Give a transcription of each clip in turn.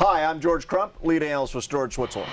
Hi, I'm George Crump, lead analyst with Storage Switzerland.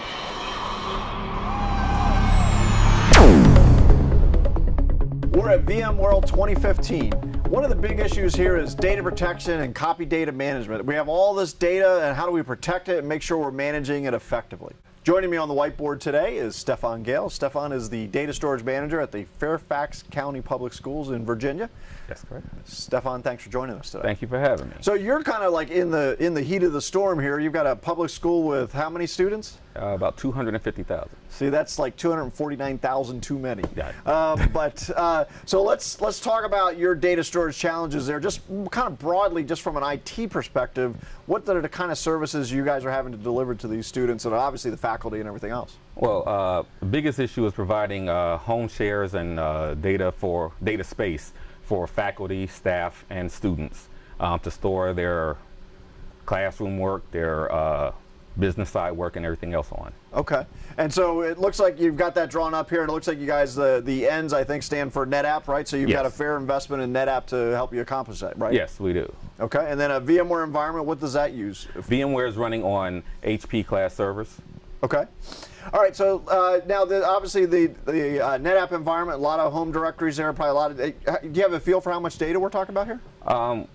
We're at VMworld 2015. One of the big issues here is data protection and copy data management. We have all this data, and how do we protect it and make sure we're managing it effectively? Joining me on the whiteboard today is Stepphon Gayle. Stepphon is the data storage manager at the Fairfax County Public Schools in Virginia. That's correct. Stepphon, thanks for joining us today. Thank you for having me. So you're kind of like in the in the heat of the storm here. You've got a public school with how many students? Uh, about 250,000. See, that's like 249,000 too many. Yeah. Um, but uh, so let's let's talk about your data storage challenges there. Just kind of broadly, just from an IT perspective, what are the kind of services you guys are having to deliver to these students, and obviously the faculty and everything else. Well, uh, the biggest issue is providing uh, home shares and uh, data for data space for faculty, staff, and students um, to store their classroom work, their uh, business side work, and everything else on. Okay. And so it looks like you've got that drawn up here, and it looks like you guys, the, the ends, I think, stand for NetApp, right? So you've Yes. got a fair investment in NetApp to help you accomplish that, right? Yes, we do. Okay. And then a VMware environment, what does that use? VMware is running on HP class servers. Okay. All right. So uh, now, the, obviously, the the uh, NetApp environment, a lot of home directories there, probably a lot of. Uh, do you have a feel for how much data we're talking about here? Um,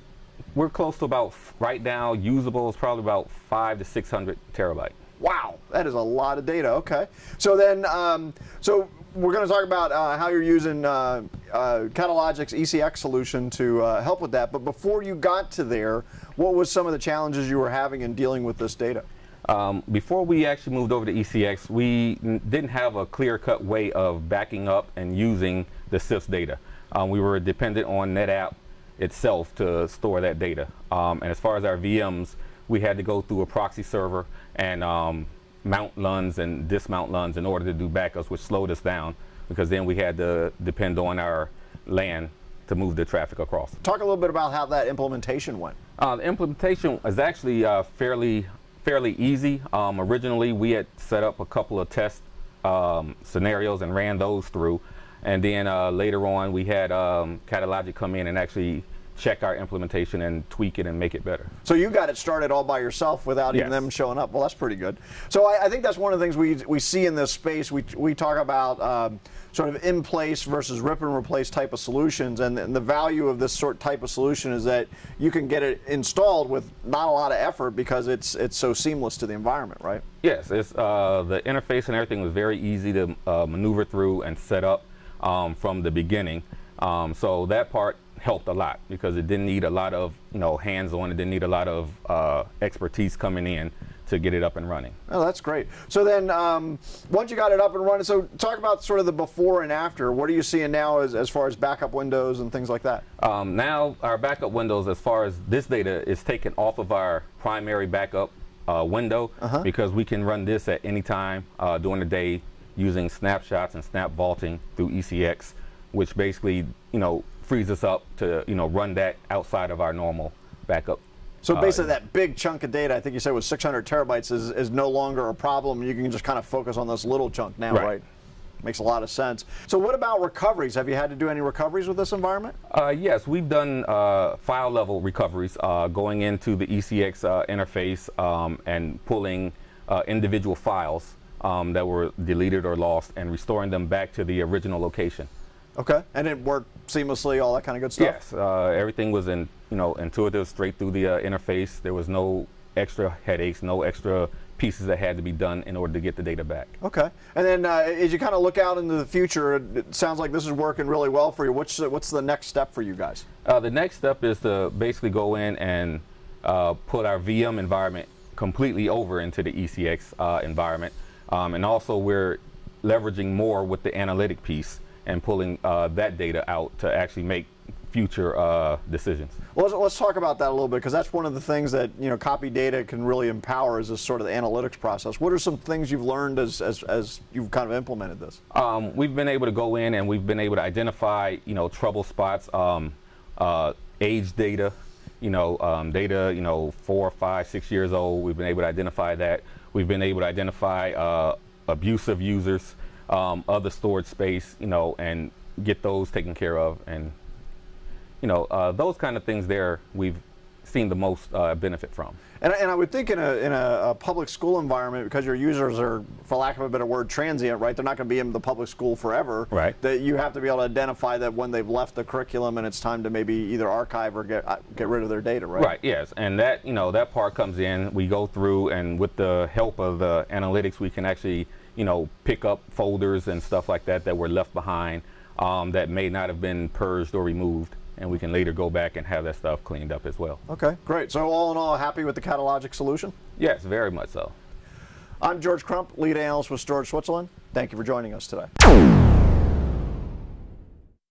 we're close to about, right now, usable is probably about five to 600 terabyte. Wow, that is a lot of data. Okay. So then, um, so we're going to talk about uh, how you're using uh, uh, Catalogic's ECX solution to uh, help with that. But before you got to there, what was some of the challenges you were having in dealing with this data? Um, before we actually moved over to ECX, we didn't have a clear-cut way of backing up and using the CIFS data. Um, we were dependent on NetApp itself to store that data. Um, and as far as our VMs, we had to go through a proxy server and um, mount LUNs and dismount LUNs in order to do backups, which slowed us down because then we had to depend on our LAN to move the traffic across. Talk a little bit about how that implementation went. Uh, the implementation is actually uh, fairly fairly easy. Um, originally, we had set up a couple of test um, scenarios and ran those through, and then uh, later on, we had um, Catalogic come in and actually check our implementation and tweak it and make it better. So you got it started all by yourself without even them showing up. Well, that's pretty good. So I, I think that's one of the things we we see in this space. We we talk about um, sort of in place versus rip and replace type of solutions, and, and the value of this sort type of solution is that you can get it installed with not a lot of effort because it's it's so seamless to the environment, right? Yes, it's uh, the interface and everything was very easy to uh, maneuver through and set up um, from the beginning. Um, so that part helped a lot because it didn't need a lot of you know hands-on. It didn't need a lot of uh, expertise coming in to get it up and running. Oh, that's great. So then, um, once you got it up and running, so talk about sort of the before and after. What are you seeing now as, as far as backup windows and things like that? Um, now our backup windows, as far as this data, is taken off of our primary backup uh, window because we can run this at any time uh, during the day using snapshots and snap vaulting through ECX, which basically you know frees us up to you know run that outside of our normal backup. So uh, basically, that big chunk of data, I think you said was 600 terabytes, is, is no longer a problem. You can just kind of focus on this little chunk now, right. Right. Makes a lot of sense. So, what about recoveries? Have you had to do any recoveries with this environment? Uh, yes, we've done uh, file level recoveries uh, going into the ECX uh, interface um, and pulling uh, individual files um, that were deleted or lost and restoring them back to the original location. Okay. And it worked seamlessly, all that kind of good stuff? Yes, uh, everything was in, you know, intuitive, straight through the uh, interface. There was no extra headaches, no extra pieces that had to be done in order to get the data back. Okay. And then uh, as you kind of look out into the future, it, sounds like this is working really well for you. What's the, what's the next step for you guys? Uh, the next step is to basically go in and uh, put our VM environment completely over into the ECX uh, environment. Um, and also we're leveraging more with the analytic piece and pulling uh, that data out to actually make future uh, decisions. Well, let's, let's talk about that a little bit because that's one of the things that you know copy data can really empower is this sort of the analytics process. What are some things you've learned as, as, as you've kind of implemented this? Um, we've been able to go in and we've been able to identify, you know, trouble spots, um, uh, age data, you know, um, data, you know, four, five, six years old. We've been able to identify that. We've been able to identify uh, abusive users, um, other storage space, you know, and get those taken care of. And, you know, uh, those kind of things there we've seen the most uh, benefit from. And, and I would think in, a, in a, a, public school environment, because your users are, for lack of a better word, transient, right? They're not going to be in the public school forever. Right. That you have to be able to identify that when they've left the curriculum and it's time to maybe either archive or get uh, get rid of their data, right? Right. Yes. And that you know that part comes in. We go through, and with the help of the analytics, we can actually you know pick up folders and stuff like that that were left behind um, that may not have been purged or removed and we can later go back and have that stuff cleaned up as well. Okay, great. So all in all, happy with the Catalogic solution? Yes, very much so. I'm George Crump, lead analyst with Storage Switzerland. Thank you for joining us today.